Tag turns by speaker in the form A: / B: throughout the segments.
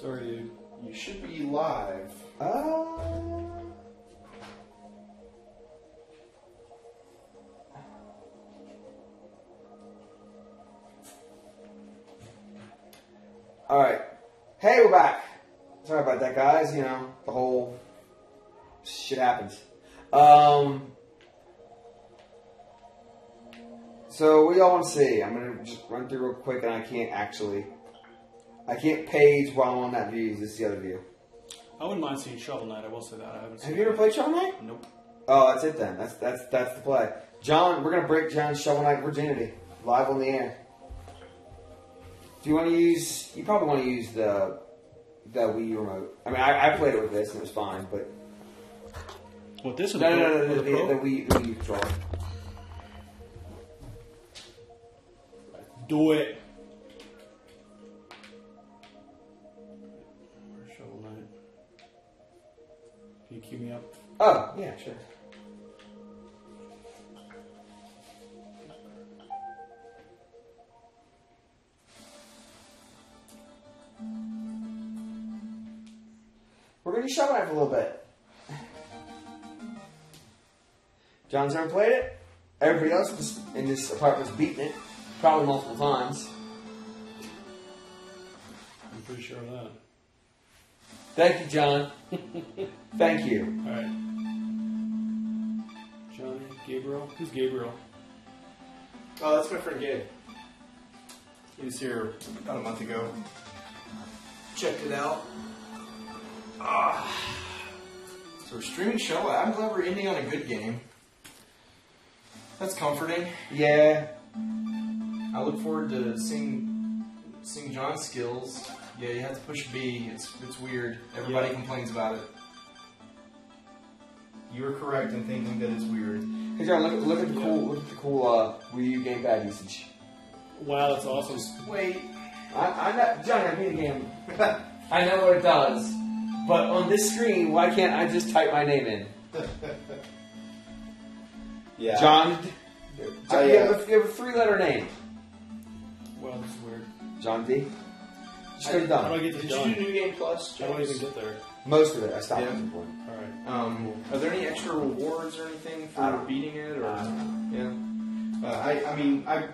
A: Sorry.
B: You should be live.
C: Uh, all right. Hey, we're back. Sorry about that, guys. You know, the whole shit happens. Um, so do y'all want to see? I'm gonna just run through real quick, and I can't actually. I can't page while I'm on that view. This is the other view.
A: I wouldn't mind seeing Shovel Knight. I will say that. I haven't seen
C: Have you ever played Shovel Knight?
A: Nope.
C: Oh, that's it then. That's that's that's the play. John, we're gonna break John's Shovel Knight virginity live on the air. Do you want to use? You probably want to use the the Wii remote. I mean, I, I played it with this and it was fine, but
A: What this is?
C: no, no, no, no,
A: the
C: the, the, the Wii the Wii controller.
A: Do it. Me up?
C: Oh, yeah, sure. We're gonna show it for a little bit. John's never played it. Everybody else in this apartment's beating it, probably multiple times.
A: I'm pretty sure of that.
C: Thank you, John. Thank you.
A: All right. Johnny, Gabriel. Who's Gabriel?
B: Oh, that's my friend Gabe. He was here about a month ago. Checked it out. Ah. So we're streaming show. I'm glad we're ending on a good game. That's comforting.
C: Yeah,
B: I look forward to seeing seeing John's skills. Yeah, you have to push B. It's it's weird. Everybody
A: Yeah.
B: complains about it. You were correct in thinking that it's weird.
C: Hey John, look, look at the cool, look at the cool uh, Wii U gamepad usage.
A: Wow, that's awesome.
B: Just wait.
C: I, I'm not Johnny. I beat the game. I know what it does, but on this screen, why can't I just type my name in?
B: Yeah.
C: John.
B: I,
C: you,
B: uh,
C: have a, you have a three-letter name.
A: Well, that's weird.
C: John D. Just go
A: How do
C: done.
A: I get this
B: Did you do New Game Plus?
A: How do I even get there?
C: Most of it, I stopped
B: Yeah.
C: at some point.
A: All right.
B: Um, are there any extra rewards or anything for
C: I don't-
B: beating it? Or
C: I
B: yeah, uh, I I mean I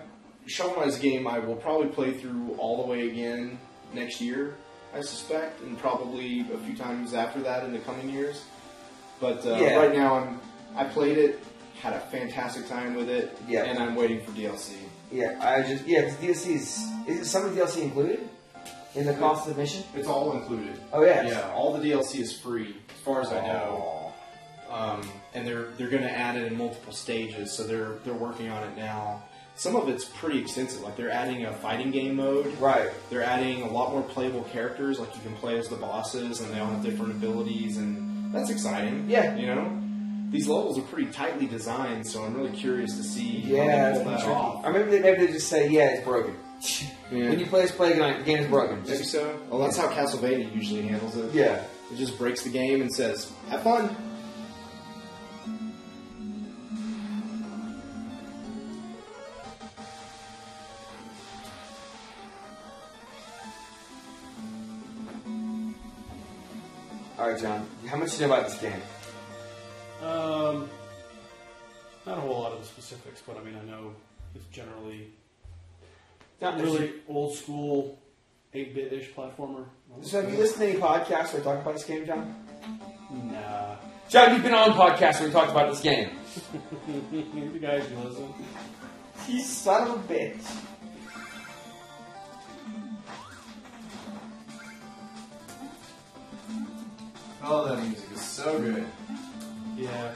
B: Shovel Knight's game I will probably play through all the way again next year. I suspect, and probably a few times after that in the coming years. But uh,
C: Yeah.
B: right now I'm I played it, had a fantastic time with it,
C: Yeah.
B: and I'm waiting for DLC.
C: Yeah, I just yeah, because DLC is is some of the DLC included in the cost of admission?
B: It's all included.
C: Oh yeah.
B: Yeah, all the DLC is free as far as I know. um, and they're they're going to add it in multiple stages. So they're they're working on it now. Some of it's pretty extensive. Like they're adding a fighting game mode.
C: Right.
B: They're adding a lot more playable characters. Like you can play as the bosses, and they all have different abilities, and that's exciting.
C: Yeah.
B: you know. These levels are pretty tightly designed, so I'm really curious to see
C: Yeah,
B: how they pull that off.
C: Or maybe they, maybe they just say, yeah, it's broken.
B: Yeah.
C: When you play this play tonight, the game is broken.
B: Maybe
C: Just,
B: so. Well, that's how Castlevania usually handles it.
C: yeah.
B: It just breaks the game and says, "Have fun."
C: All right, John. How much do you know about this game?
A: Um, not a whole lot of the specifics, but I mean, I know it's generally
C: John,
A: really old school, 8-bit ish platformer.
C: So have you listened to any podcasts where they talk about this game, John?
A: Nah.
C: John, you've been on podcasts where we talked about this game.
A: you guys can listen.
C: You son of a bitch.
B: Oh, that music is so good.
A: Yeah.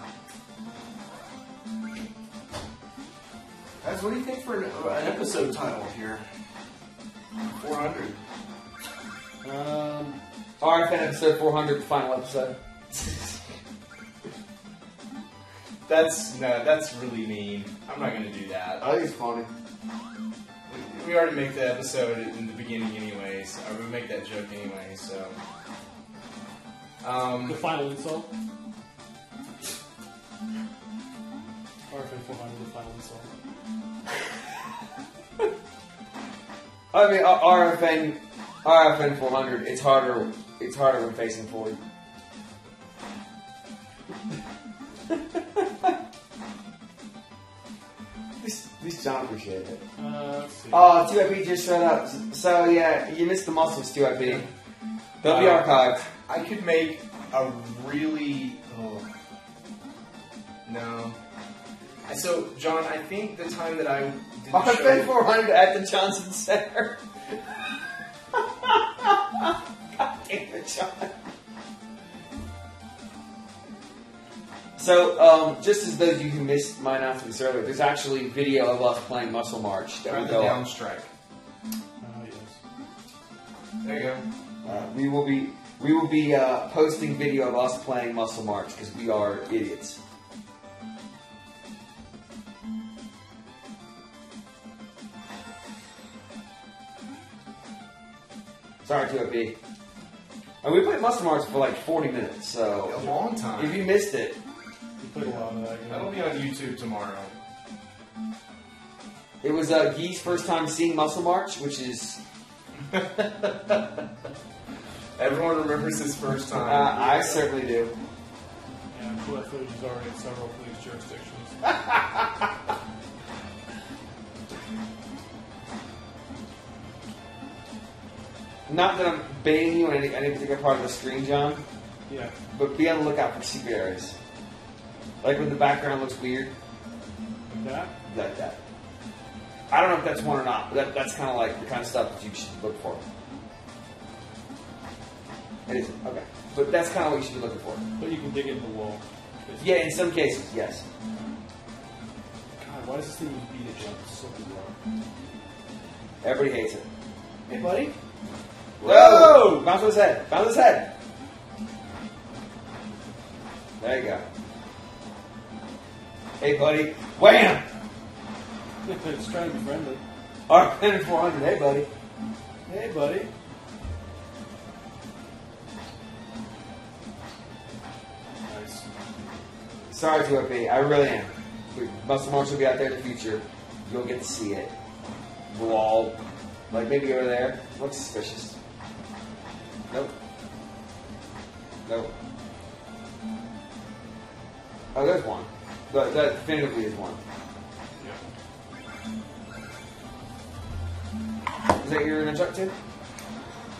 B: Guys, what do you think for an, an episode title here? 400.
A: Um,
C: RFN episode 400, the final episode.
B: That's no, that's really mean. I'm not gonna do that.
C: I think it's funny.
B: We, we already make the episode in the beginning, anyways. I would make that joke anyway. So,
A: the
B: um,
A: final insult. RFN 400, the final insult.
C: I mean, RFN RFN 400. It's harder. It's harder when facing forward. This, this John appreciated it.
A: Uh.
C: Oh, 2IP just showed up. So yeah, you missed the muscles, 2IP. They'll be
B: Uh,
C: archived.
B: I could make a really. Oh. No. I- So, John, I think the time that I did the
C: RFN
B: show,
C: 400 at the Johnson Center. God damn it, John. So, um, just as those of you who missed my announcements earlier, there's actually video of us playing Muscle March that
B: try
C: will
B: the
C: go
B: down
C: up.
B: strike.
A: Oh, yes.
B: There you go.
C: Uh, we will be we will be uh, posting video of us playing Muscle March because we are idiots. Sorry, 2FB. And we played Muscle March for like 40 minutes, so.
B: A
C: long
B: time.
C: if you missed it,
A: You played a lot of that.
B: That'll be on YouTube tomorrow.
C: it was uh, Gee's first time seeing Muscle March, which is
B: Everyone remembers his first
C: uh,
B: time.
C: I certainly do.
A: Yeah, that footage is already in several police jurisdictions.
C: Not that I'm baiting you on any, any particular part of the screen, John.
A: Yeah.
C: But be on the lookout for secret areas. Like when the background looks weird,
A: That?
C: like that. I don't know if that's one or not, but that, that's kind of like the kind of stuff that you should look for. It isn't. Okay. But that's kind of what you should be looking for.
A: But you can dig in the wall.
C: Yeah, in some cases, yes.
A: God, why does this thing use beta jump? So bizarre.
C: Everybody hates it.
A: Hey, buddy.
C: Whoa! Bounce his head. Bounce his head. There you go. Hey, buddy. Wham!
A: it's trying to be friendly.
C: RFN 400. Hey, buddy.
A: Hey, buddy. Nice.
C: Sorry, 2FB. I really am. Muscle March will be out there in the future. You'll get to see it. We'll all, like maybe over there. Looks suspicious. Nope. Nope. Oh, there's one. That, that definitively is one. Is that your ninja too?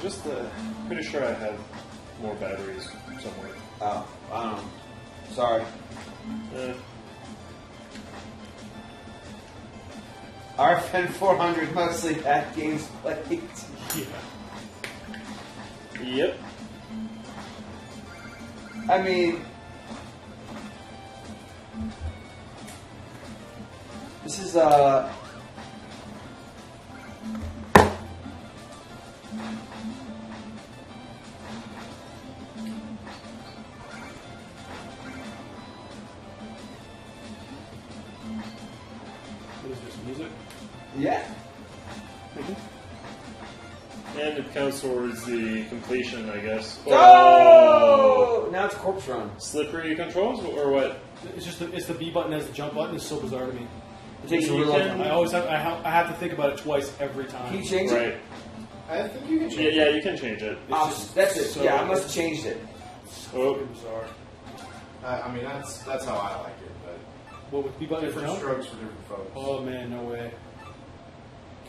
D: Just uh, pretty sure I have more batteries somewhere.
C: Oh, I don't know. Sorry.
D: Eh,
C: RFN 400 mostly bad games played.
A: Yeah.
D: Yep.
C: I mean, this is uh.
D: Counts towards the completion, I guess.
C: Oh! Now it's corpse run.
D: Slippery controls or what?
A: It's just the, it's the B button as the jump button is so bizarre to me.
C: It takes a
D: You
C: real long
D: can-
A: I always have I, have I have to think about it twice every time.
C: Can you change it?
D: Right.
B: I think you can
D: Yeah,
B: change
D: yeah, you can change it.
A: It's just
C: That's it.
A: so-
C: yeah, I must have changed it.
D: Oh,
A: fucking bizarre.
B: I, I mean, that's that's how I like it, but
A: What with B button as
B: different
A: jump?
B: strokes for different folks.
A: Oh man, no way.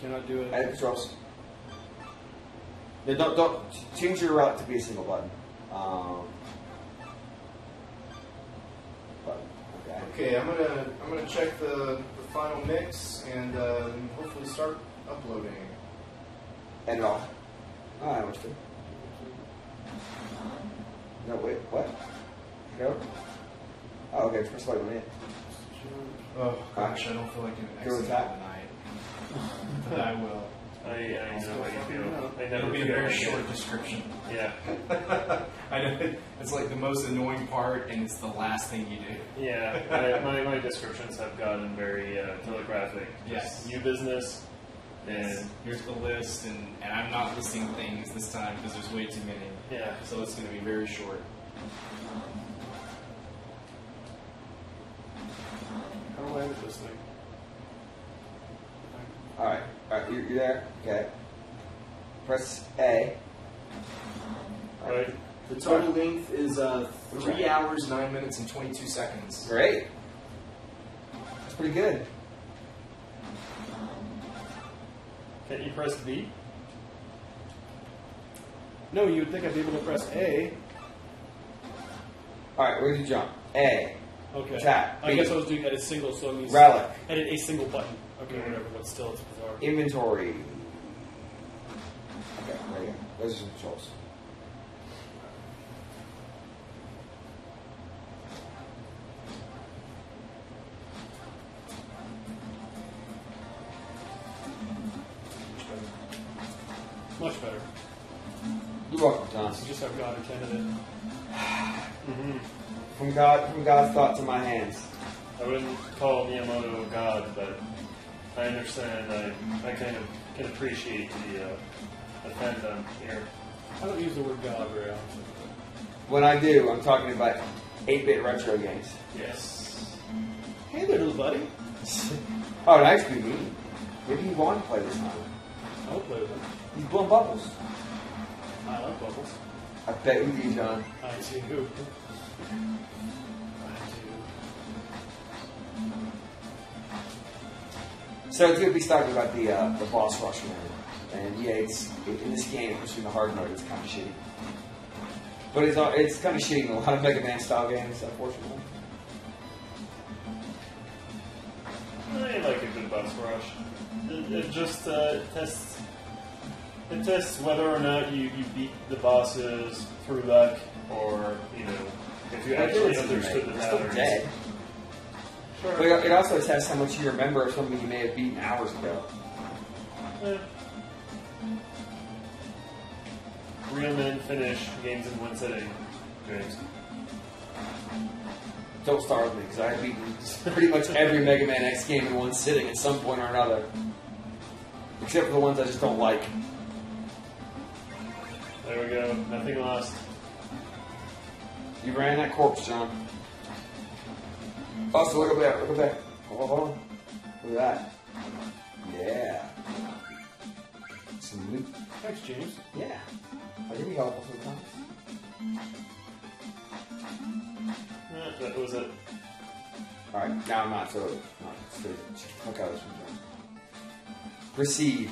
A: Cannot do it.
C: Add controls. Yeah, don't don't change your route to be a single button. Um, button. Okay.
B: Okay, I'm gonna I'm gonna check the, the final mix and uh, hopefully start uploading.
C: It off. Oh, I understood. No, wait, what? Go? Oh, okay, first all, you went in.
B: Oh gosh, I don't feel like an
C: that.
B: tonight, but I will.
D: I, I know how you feel. I never
B: It'll be a
D: feel
B: very
D: like
B: short
D: it.
B: description.
D: Yeah.
B: I know it's like the most annoying part, and it's the last thing you do.
D: Yeah, I, my, my descriptions have gotten very uh, telegraphic.
B: Yes.
D: Just New business, and
B: Here's the list, and, and I'm not listing things this time because there's way too many.
D: yeah.
B: So it's going to be very short.
A: How do I edit this thing?
C: Alright, alright, you're, you're there? Okay. Press A.
D: Right.
B: The total length is uh, three hours, nine minutes, and twenty-two seconds.
C: Great. That's pretty good.
D: Can't you press B?
A: No, you would think I'd be able to press A.
C: All right, where's the jump? A.
A: Okay.
C: Tap.
A: I
C: B.
A: guess I was doing edit single, so it means
C: Relic.
A: edit a single button. Okay, whatever. But still, it's bizarre.
C: Inventory. Okay, there you go. Those are some controls.
A: Much better.
C: You're welcome, John.
A: It's just how God intended it.
D: Mm-hmm.
C: From God, from God's thought to my hands.
D: I wouldn't call Miyamoto a god, but I understand. I, I kind of can appreciate the uh, the fandom here.
A: I don't use the word God very often.
C: When I do, I'm talking about 8-bit retro games.
D: Yes.
A: Hey there, little buddy.
C: Oh, nice, BB. Maybe you want to play this time.
A: I'll play with them.
C: He's blowing bubbles.
A: I love bubbles.
C: I bet you do, John.
A: I do.
C: So it's gonna be talking about the uh, the boss rush mode, and yeah, it's in this game, especially in the hard mode, it's kind of shitty. But it's uh, it's kind of shitty in a lot of Mega Man style games, unfortunately.
D: I like a good boss rush. It, it just uh, tests it tests whether or not you, you beat the bosses through luck or you know if you actually understood the patterns.
C: But it also tests how much you remember of something you may have beaten hours ago.
D: Eh. Real men finish games in one sitting. James.
C: Don't start with me, because I've beaten pretty much every Mega Man X game in one sitting at some point or another. Except for the ones I just don't like.
D: There we go. Nothing lost.
C: You ran that corpse, John. Also, look up there, look up there. Hold on, hold on. Look at that. Yeah. Some.
A: Thanks, James.
C: Yeah. I be helpful sometimes.
D: Eh, that was it.
C: Alright, now I'm not, so. Not, so hook out this. Proceed.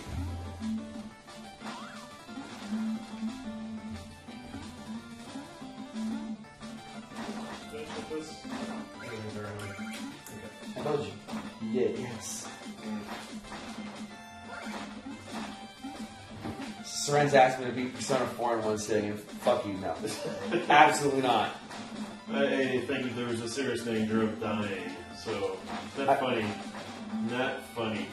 C: Seren's asked me to beat Persona 4 in one sitting, and fuck you, no. Absolutely not.
E: I think there was a serious danger of dying, so not funny. Not funny.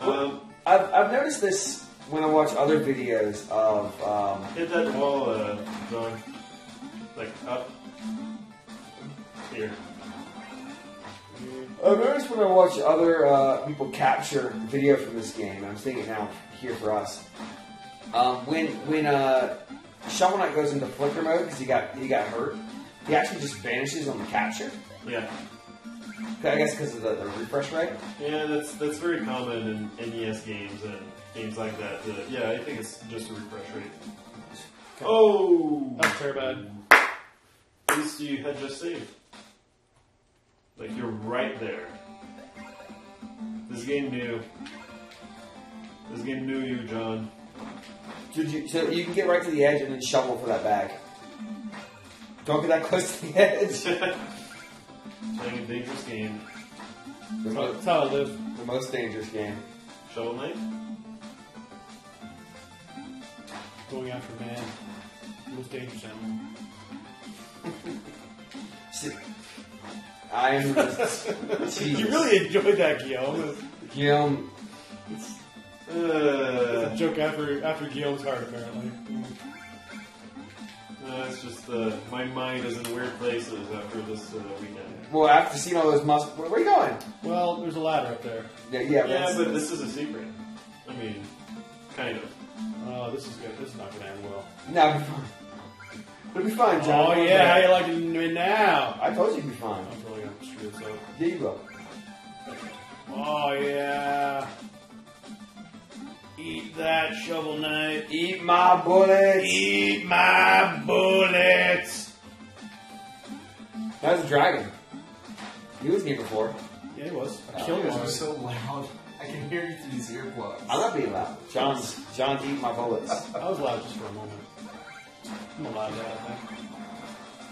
E: Um,
C: I've, I've noticed this when I watch other videos of. Um,
E: hit that wall, uh, John. Like up. Here.
C: I've noticed when I watch other uh, people capture video from this game, and I'm seeing it now here for us. Um, when when uh, Shovel Knight goes into flicker mode because he got he got hurt, he actually just vanishes on the capture.
E: Yeah.
C: I guess because of the, the refresh rate.
E: Yeah, that's that's very common in NES games and games like that. Uh, yeah, I think it's just a refresh rate. Oh!
A: That's fair bad.
E: At least you had just saved. Like you're right there. This game knew. This game knew you, John.
C: Did you, so you can get right to the edge and then shovel for that bag. Don't get that close to the edge.
E: Playing a dangerous game.
C: the,
A: That's
C: mo-
A: how I live.
C: the most dangerous game.
E: Shovel Knight?
A: Going after man. Most dangerous animal.
C: Si- I am. Jesus.
A: You really enjoyed that, Guillaume.
C: Guillaume.
A: It's
E: Uh,
A: a joke after after Guillaume's heart, apparently.
E: no, it's just uh, my mind is in weird places after this uh, weekend.
C: Well, after seeing all those muscles, where, where are you going?
A: Well, there's a ladder up there.
C: Yeah, yeah,
E: Yeah,
C: that's-
E: but this is a secret. I mean, kind of.
A: Oh, this is good. This is not going to end well.
C: No, it'll be fine. It'll be fine, John.
A: Oh
C: Don't
A: yeah, how
C: worry.
A: you liking me now?
C: I told you it'd be fine.
A: I'm totally gonna screw this up.
C: There you go.
A: Oh yeah. Eat that shovel knight.
C: Eat my bullets.
A: Eat my bullets.
C: That was a dragon. He was here before.
A: Yeah, it was. I
C: Oh,
A: killed
B: It
A: one.
B: was so loud. I can hear you through these earplugs.
C: I'm not being loud. John's John's eating my bullets.
A: I was loud just for a moment. I'm a loud guy, I think.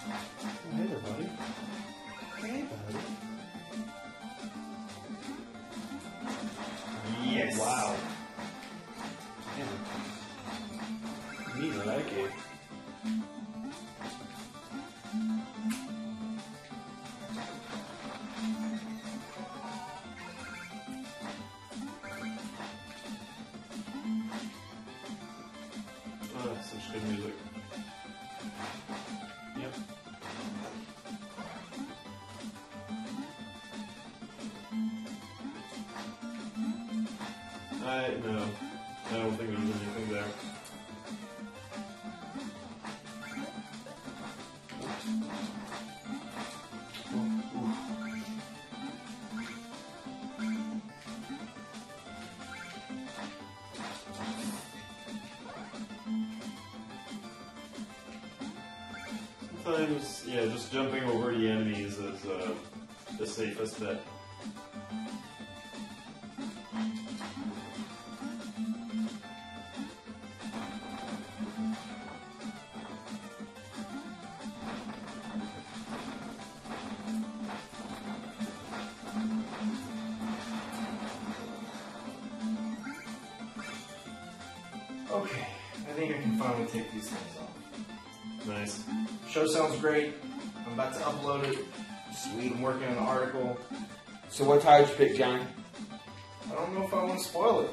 A: Oh, hey there, buddy. Hey, buddy.
E: Yes.
A: Wow. Damn. Neat what I
E: just jumping over the enemies is uh, the safest bet.
B: I'm about to upload it.
C: Sweet.
B: I'm working on an article.
C: So what tire did you pick, Johnny?
B: I don't know if I want to spoil it.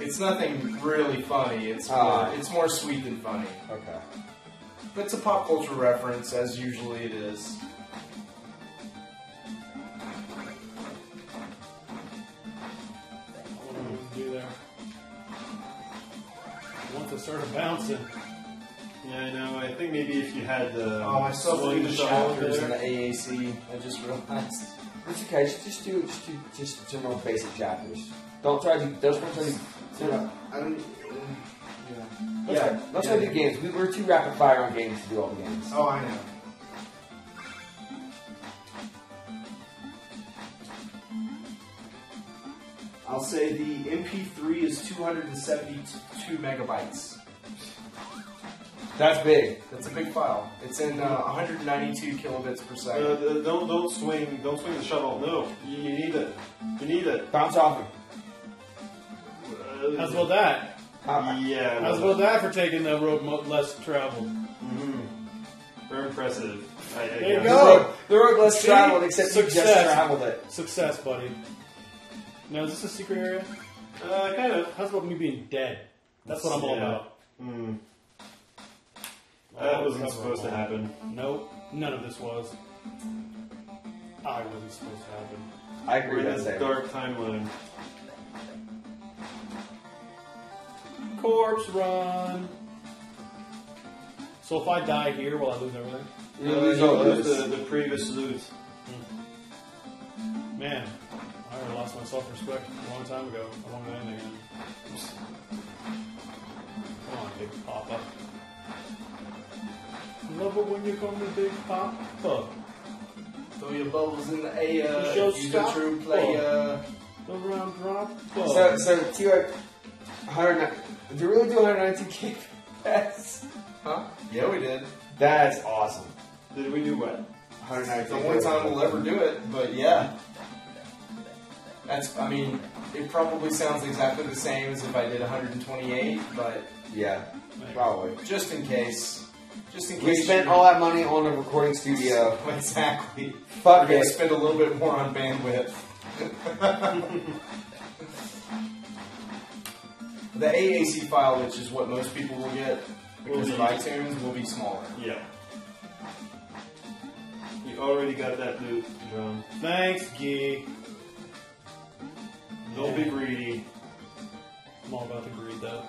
B: It's nothing really funny. It's more,
C: Ah.
B: it's more sweet than funny.
C: Okay.
B: But it's a pop culture reference, as usually it is.
A: I don't know what to do there. Once it started bouncing,
E: Yeah, I know. I think maybe if you had the
B: Oh, I still have to
E: swing
B: do the
E: shot
B: chapters
E: there.
B: in the AAC. I just realized.
C: It's okay. Just, just do just do just general basic chapters. Don't try to do those ones. Try to do, no,
B: I don't. Yeah.
C: let's
B: Yeah,
C: try, let's
B: yeah.
C: try to do games. We, we're too rapid fire on games to do all the games.
B: Oh, I know. I'll say the MP3 is 272 megabytes.
C: That's big.
B: That's a big file. It's in uh, 192 kilobits per second.
E: uh, don't don't swing don't swing the shuttle. No, you, you need it. You need it.
C: Bounce off him.
E: Uh,
A: how's about that?
C: Uh,
E: yeah.
A: How's about that for taking the road mo- less traveled?
E: Mhm. Very impressive. I, I
A: There you
E: guess.
C: the
A: go.
C: road, the road less
A: See?
C: traveled, except you just
A: Success.
C: traveled it.
A: Success, buddy. Now, is this a secret area?
E: Uh, kind of.
A: How's about me being dead? That's what I'm all
E: Yeah.
A: about.
E: Hmm.
A: I'll
E: That wasn't supposed to happen.
A: Nope, none of this was. I wasn't supposed to happen.
C: I
E: We're
C: agree
E: in
C: with
E: this
C: that.
E: dark timeline.
A: Corpse run. So if I die here, will I lose everything?
C: You lose
E: you
C: all
E: lose
C: those.
E: the, the previous loot. Hmm.
A: Man, I already lost my self-respect a long time ago. I won't do anything again. Come on, Big Papa. Love it when you call me Big Papa.
B: Throw your bubbles in the air.
A: You show
B: if you're a
A: stop.
B: true player.
A: The round drop.
C: So, so to you, uh, 100. Did you really do 192 That's
B: Huh? Yeah, we did.
C: that's awesome.
E: Did we do what?
C: 192.
B: The only time we'll ever do it, but yeah. That's, I mean, it probably sounds exactly the same as if I did 128, but
C: Yeah, probably.
B: just in case. Just in case.
C: We spent all that money on a recording studio.
B: Exactly.
C: Fuck
B: We're gonna
C: it.
B: spend a little bit more on bandwidth. the AAC file, which is what most people will get because of
E: Will be-
B: iTunes, will be smaller.
E: Yeah. You already got that loot, John.
A: Thanks, Gee.
E: Don't be greedy.
A: I'm all about the greed, though.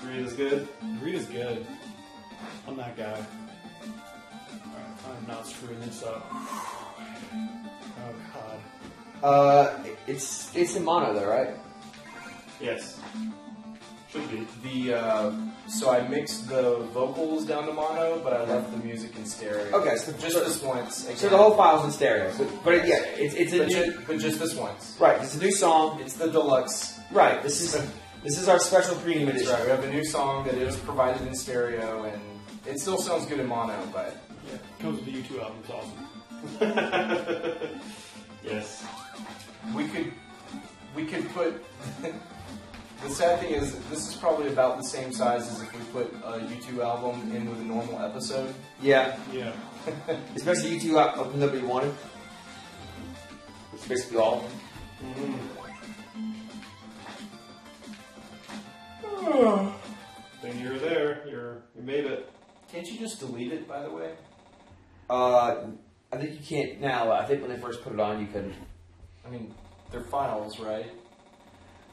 E: Greed is good.
A: Greed is good. I'm that guy. Alright, I'm not screwing this up. Oh, God.
C: Uh, it's it's in mono though, right?
E: Yes. Should be.
B: The uh, so I mixed the vocals down to mono, but I left the music in stereo.
C: Okay, so
B: just
C: so,
B: this once. Again.
C: so the whole file's in stereo. So, but yeah, it's it's a
B: but,
C: new,
B: ju- but just this once.
C: right. It's a new song.
B: It's the deluxe.
C: Right. This is this is our special premium
B: That's
C: edition.
B: right. We have a new song that is provided in stereo, and it still sounds good in mono, but
A: Yeah, comes with the U2 album. It's awesome.
E: Yes.
B: we could we could put. the sad thing is, this is probably about the same size as if we put a U2 album in with a normal episode.
C: Yeah,
A: Yeah.
C: especially you two uh, up up in nobody wanted. It's basically all. of them.
E: Then you're there. You're you made it.
B: Can't you just delete it, by the way?
C: Uh, I think you can't now. I think when they first put it on, you couldn't.
B: I mean, they're files, right?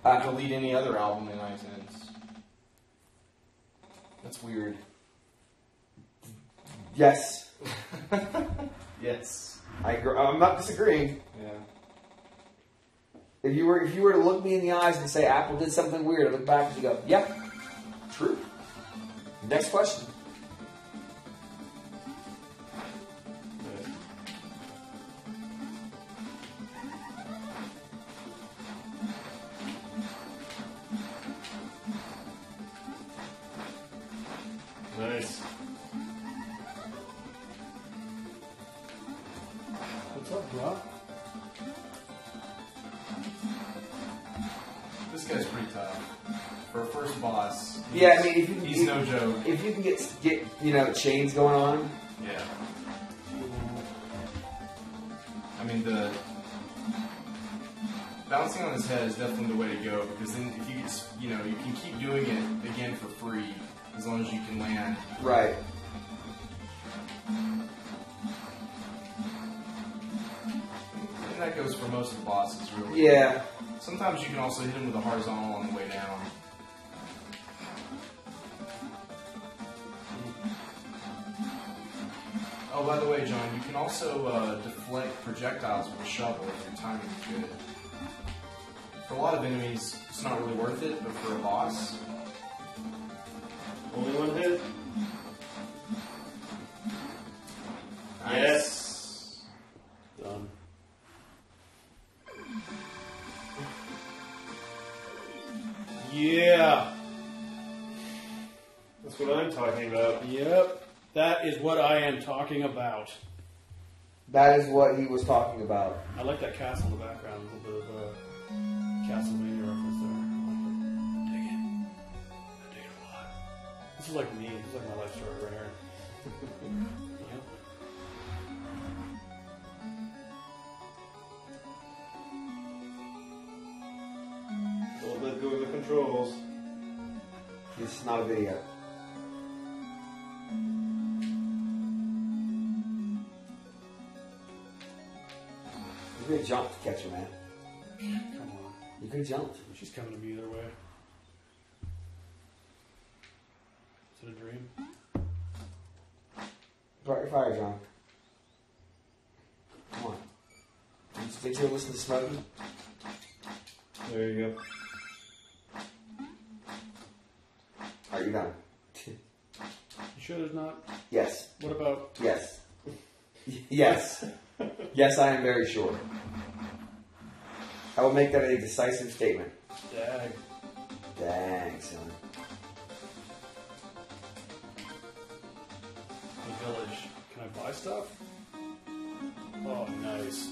C: Uh,
B: delete any other album in iTunes. That's weird.
C: yes,
B: Yes.
C: I agree. I'm not disagreeing.
B: Yeah.
C: If you were if you were to look me in the eyes and say Apple did something weird, I look back and you go, "Yep, true." Next question. Yeah, I mean, if you,
B: he's
C: if,
B: no joke.
C: if you can get get you know chains going on,
B: Yeah. I mean, the bouncing on his head is definitely the way to go because then if you just, you know, you can keep doing it again for free as long as you can land.
C: right?
B: And that goes for most of the bosses, really.
C: Yeah.
B: Sometimes you can also hit him with a horizontal on the way down. Way, John, you can also uh, deflect projectiles with a shovel if your timing is good. For a lot of enemies, it's not really worth it, but for a boss,
E: Only one hit.
B: nice.
E: Yes.
A: Done. Yeah.
E: That's what I'm talking about.
A: Yep. That is what I am talking about.
C: That is what he was talking about.
A: I like that castle in the background. A little bit of uh, Castlevania reference there. I like it. Dig it. I dig it a lot. This is like me. This is like my life story right here. Yep.
E: Don't let go of the controls.
C: This is not a video. Jumped to catch her, man.
A: Come on.
C: You could have jumped.
A: She's coming to me either way. Is it a dream?
C: Start your fire, John. Come on. Did you, did you listen to Smokey?
E: There you go.
C: Are you done?
A: You sure there's not?
C: Yes.
A: What about?
C: Yes. yes. yes, I am very sure. I will make that a decisive statement.
A: Dag.
C: Dang, son.
A: The village. Can I buy stuff? Oh, nice.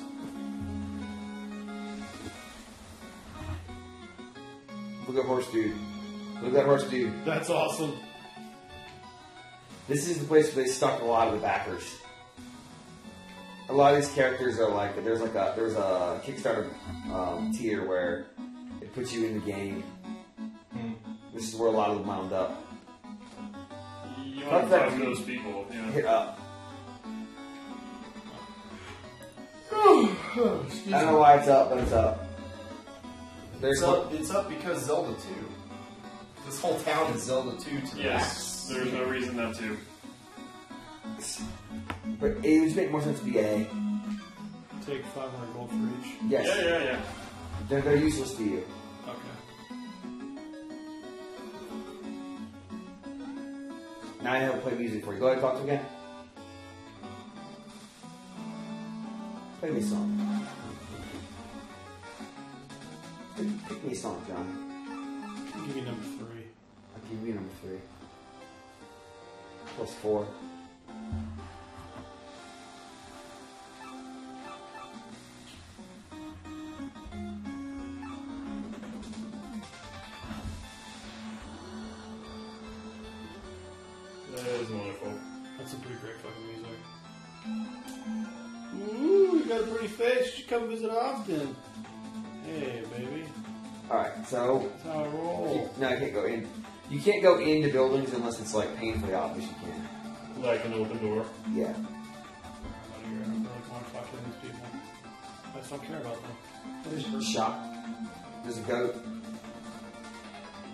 C: Look at horse dude. Look at that horse dude.
A: That's awesome.
C: This is the place where they stuck a lot of the backers. A lot of these characters are like there's like a there's a Kickstarter um, tier where it puts you in the game.
B: Hmm.
C: This is where a lot of them wound up.
E: You
C: Fuck
E: want to
C: that
E: find
C: dude.
E: those people. Yeah.
C: Hit up. I don't know why it's up, but it's up. There's
B: It's up, it's up because Zelda 2. This whole town is Zelda 2 to the
E: Yes. There's no reason not to.
C: But it would make more sense to be A.
A: take 500 gold for each.
C: Yes.
E: Yeah, yeah, yeah.
C: They're, they're useless to you.
A: Okay.
C: Now I have to play music for you. Go ahead and talk to again. Play me a song. Pick, pick me a song, John.
A: Give me number three.
C: I'll give you number three. Plus four.
A: Often. Hey, baby.
C: Alright, so
A: That's how I roll.
C: no, I can't go in. You can't go into buildings unless it's like painfully obvious you can.
E: Like an open door.
C: Yeah.
A: Out of here. I don't really want to talk to these people. I just don't care about them.
C: Shot. There's a goat.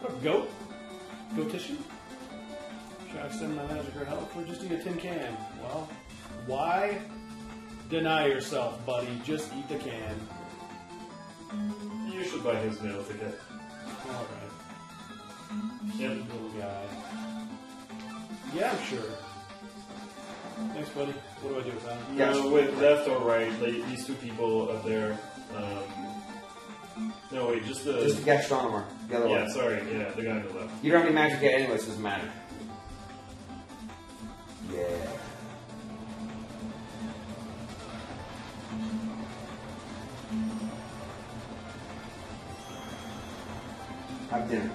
A: What up, goat? Goat tissue? Should I extend my magic or help? Or just eat a tin can? Well, why deny yourself, buddy? Just eat the can.
E: You should buy his meal ticket.
A: Alright.
E: Yep.
A: Little guy. Yeah, I'm sure. Thanks, buddy. What do I do with that?
C: Yeah.
E: No, with left or right, like, these two people up there. Um, no, wait, just the.
C: Just the gastronomer. The other
E: yeah,
C: one.
E: sorry, yeah, the guy on the left.
C: You don't have any magic yet anyway, so it doesn't matter. Yeah. Have dinner.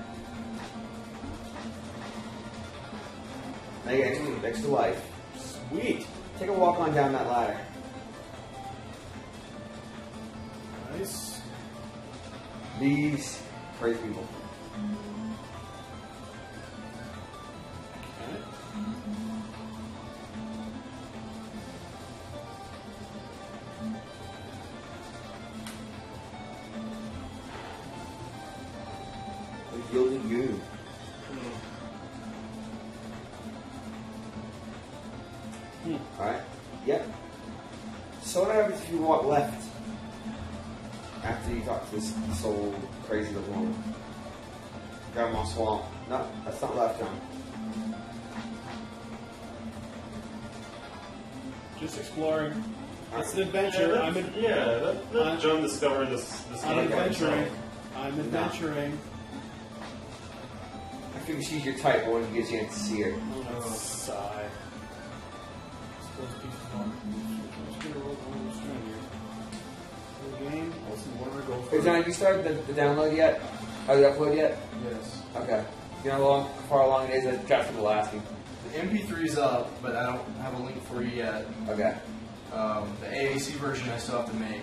C: Get extra, extra life.
A: Sweet.
C: Take a walk on down that ladder.
A: Nice.
C: These crazy people. Figure she's your type, but when you get a chance to see her.
A: Oh. Sigh. Suppose pieces are. Let's get a roll on this string here. Full game. Listen, what do I go for?
C: Hey, John, you started the, the download yet? Oh, the upload yet?
B: Yes.
C: Okay. You know how long, how far along it is? That's Josh will ask you.
B: The MP3's up, but I don't have a link for you yet.
C: Okay.
B: Um, the AAC version I still have to make.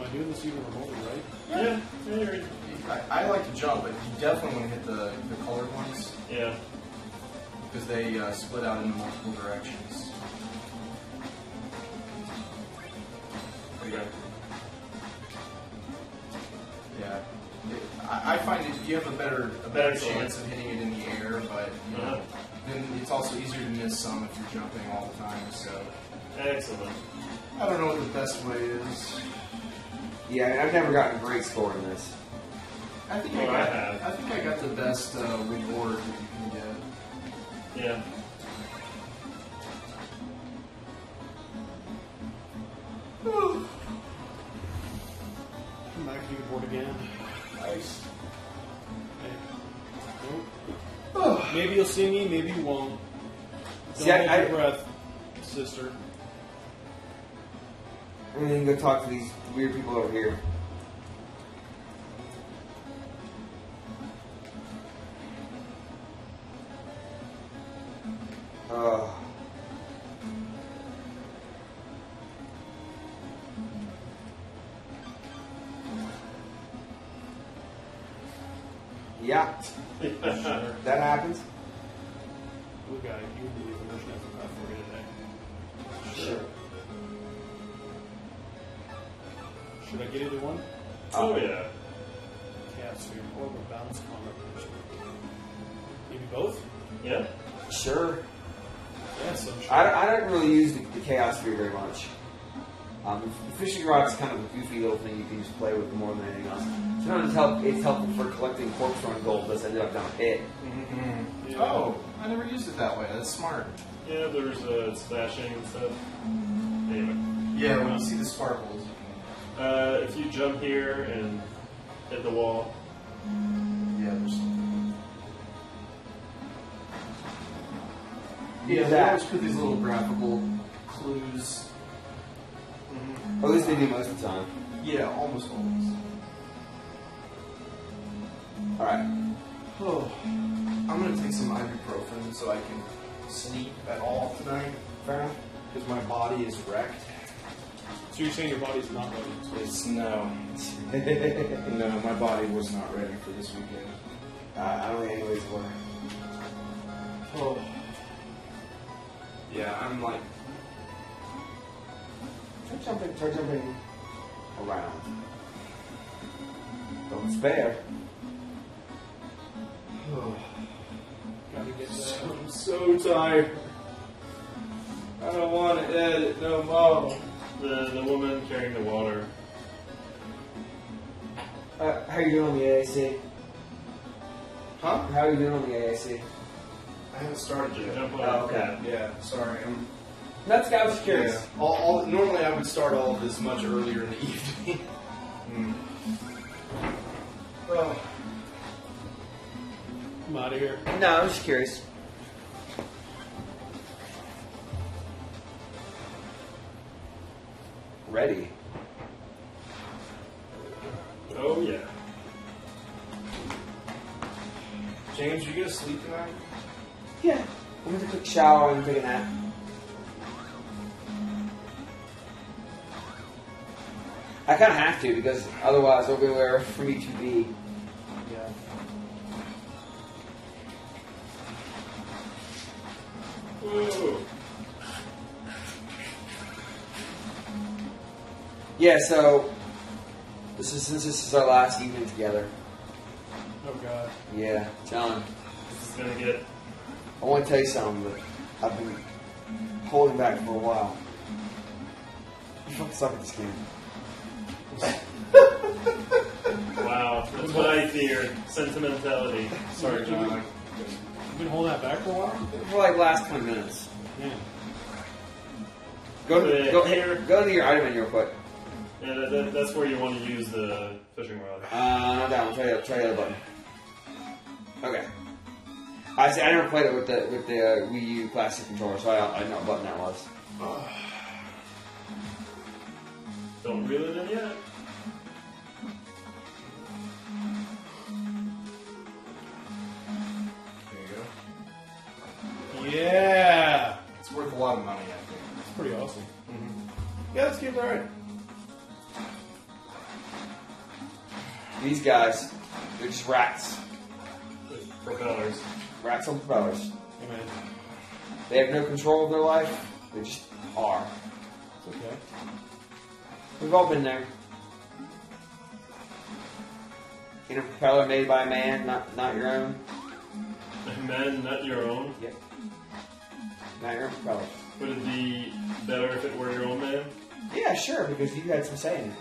A: Am I doing this even remotely right?
E: Yeah, yeah.
B: I, I like to jump, but you definitely want to hit the, the colored ones
E: yeah.
B: because they uh, split out into multiple directions.
E: Okay.
B: Yeah. It, I, I find it you have a better a better
E: Excellent.
B: chance of hitting it in the air, but you know,
E: Uh-huh.
B: then it's also easier to miss some if you're jumping all the time. So
E: Excellent.
B: I don't know what the best way is.
C: Yeah, I mean, I've never gotten a great score in this.
B: I think I
E: I
B: got
E: have.
B: I think I got the best uh, reward that you can get.
E: Yeah.
A: Come back to the board again.
B: Nice.
A: Hey. Nope. Maybe you'll see me, maybe you won't. Don't
C: See, I-
A: hold
C: I-
A: your breath, sister.
C: I'm gonna go talk to these weird people over here. Kind of little thing you can just play with more than anything else. Sometimes it's, help, it's helpful for collecting corpse run gold that's ended up down a pit.
D: Yeah.
B: Oh, I never used it that way. That's smart.
D: Yeah, there's uh, splashing and stuff. Anyway,
B: Yeah, when you see the sparkles.
D: uh, if you jump here and hit the wall,
B: Yeah, there's something. Yeah, they always put these little graphical clues.
C: Or at least they do most of the time.
B: Yeah, almost always.
C: Alright.
B: Oh, I'm gonna take some ibuprofen so I can sleep at all tonight.
C: Fair enough.
B: Because my body is wrecked.
A: So you're saying your body's not ready?
B: It's no. no, my body was not ready for this weekend.
C: Uh, I don't think anyways were.
B: Oh. Yeah, I'm like,
C: Try jumping, try jumping around. Don't spare.
B: oh,
A: Gotta.
B: I'm so tired. I don't want to edit no more.
D: the the woman carrying the water.
C: Uh, how you doing on the AAC?
B: Huh?
C: How are you doing on the AAC?
B: I haven't started yet.
D: Jump on
C: Oh, okay.
B: Yeah, sorry. I'm,
C: That's I was
B: yeah.
C: curious.
B: All, all, normally I would start all of this much earlier in the evening.
D: Hmm.
B: oh.
A: I'm out of here.
C: No, I was just curious. Ready.
D: Oh yeah.
B: James, are you gonna sleep tonight?
C: Yeah. I'm gonna take a quick shower and take a nap. I kind of have to because otherwise there'll be nowhere for me to be.
B: Yeah.
D: Whoa.
C: Yeah, so this is since this is our last evening together.
A: Oh god.
C: Yeah, John,
D: This is gonna get.
C: I want to tell you something, but I've been holding back for a while. You fucking suck at this game.
D: Wow, that's what I feared. Sentimentality.
B: Sorry, John.
A: You've been holding that back for a while?
C: For like last 20 minutes.
A: Yeah.
C: Go,
D: Uh,
C: go,
D: here.
C: go to your item menu real quick.
D: Yeah, that, that, that's where you want to use the fishing rod.
C: Uh, not that one. Try the, try the other button. Okay. I see. I never played it with the with the uh, Wii U plastic controller, so I, I know what button that was.
D: Don't reel it in yet.
A: Yeah.
B: It's worth a lot of money, I think.
A: That's pretty awesome. Mm-hmm.
B: Yeah, this game's alright.
C: These guys, they're just rats.
D: With propellers.
C: Rats on propellers.
A: Hey man.
C: They have no control of their life. They just are.
A: It's okay.
C: We've all been there. In a propeller made by a man, not not your own.
D: Man, not your own.
C: Yep. Not your own.
D: Would it be better if it were your own man?
C: Yeah, sure, because you had some say in it.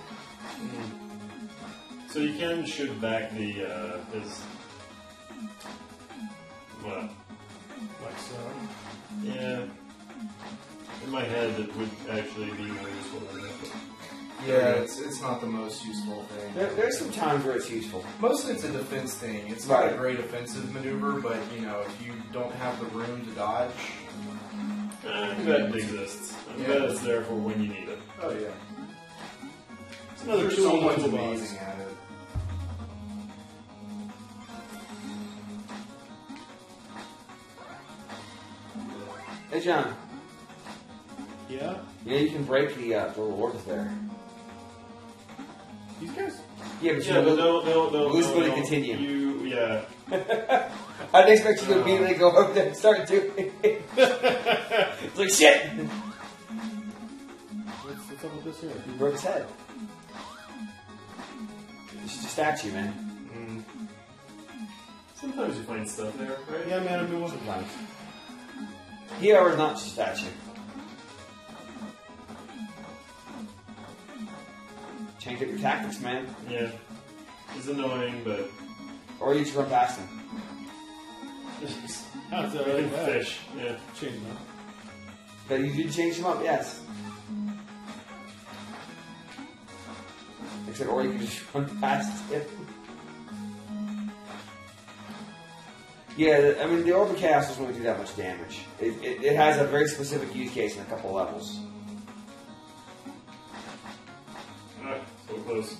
D: So you can shoot back the uh, his. Well,
A: Like so.
D: yeah. In my head, it would actually be more useful than that.
B: Yeah, it's it's not the most useful thing.
C: There, there's some times where it's useful.
B: Mostly it's a defense thing. It's not a
C: Right.
B: great offensive maneuver, but you know, if you don't have the room to dodge.
D: I'm glad it exists. I'm
B: Yeah.
D: glad it's there for when you need it.
B: Oh yeah.
A: It's another
B: There's
A: tool in the
B: someone's
A: toolbox.
B: amazing at it.
C: Hey, John.
A: Yeah.
C: Yeah, you can break the uh, the little orbs there.
A: These guys?
C: Yeah, but you
D: Yeah,
C: know,
D: but no, no, no.
C: Who's
D: no,
C: gonna
D: no.
C: continue?
D: You, yeah.
C: I didn't expect you to immediately go up there and start doing it. it's like shit.
A: What's, what's up with this here?
C: He broke his head. It's just a statue, man. Mm.
D: Sometimes you find stuff there, right?
A: Yeah, man, I mean, what's the plan?
C: He however is not just a statue. Change up your tactics, man.
E: Yeah. It's annoying, but
C: Or you just run past him.
A: That's
E: he can
A: yeah.
E: fish. Yeah.
A: Change them. up.
C: But you did change him up, yes. Except, or you can just run past him. Yeah, I mean, the Orb of Chaos doesn't really do that much damage. It, it, it has a very specific use case in a couple levels.
E: Ah, so close.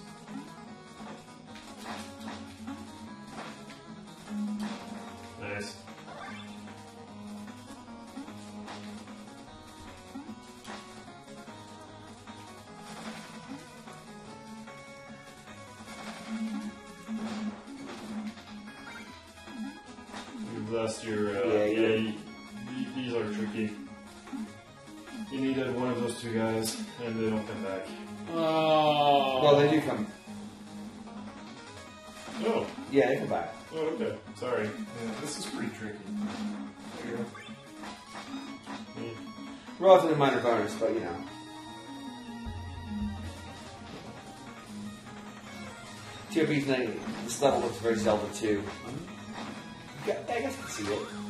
E: You've your. Uh,
C: Yeah,
E: yeah,
C: you-
E: y- y- these are tricky. You needed one of those two guys, and they don't come back.
A: Oh.
C: Well, they do come.
E: Oh,
C: Yeah, they come back.
E: oh okay. Sorry.
B: Yeah, this is pretty tricky. There you go.
E: Mm.
C: Relatively minor bonus, but you know. TOP's name, this level looks very Zelda 2. Yeah, I guess I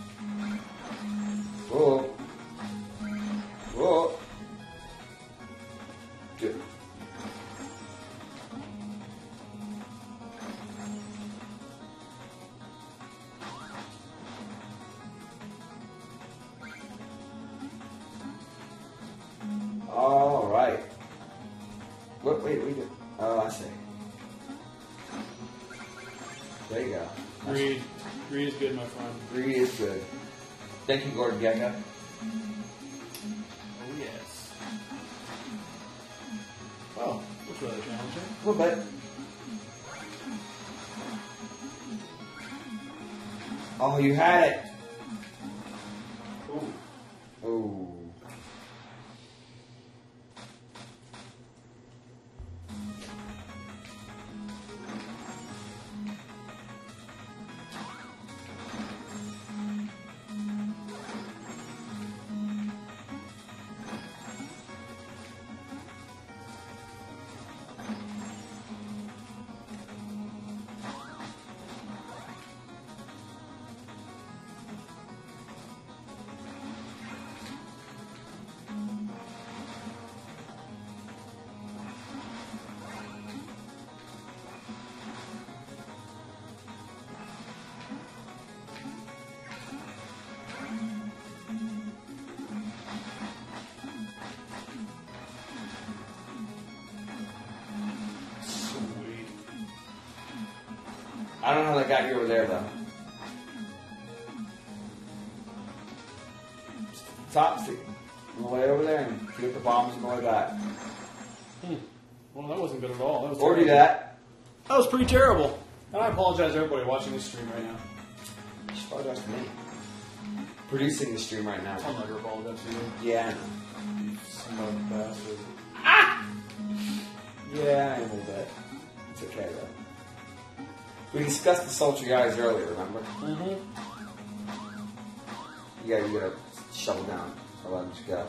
C: I don't know how that got you over there, though. Top stick on the way over there and shoot the bombs on the way back. Hmm.
A: Well, that wasn't good at all. That was
C: Or do
A: terrible.
C: that.
A: That was pretty terrible. And I apologize to everybody watching this stream right now.
C: Just apologize to me. Producing the stream right now.
A: I'm not gonna apologize to you.
C: Yeah.
A: You son of bastard. Ah!
C: Yeah, I know discussed the sultry eyes earlier, remember?
A: Mm-hmm.
C: You gotta, you gotta shovel down or let them just go.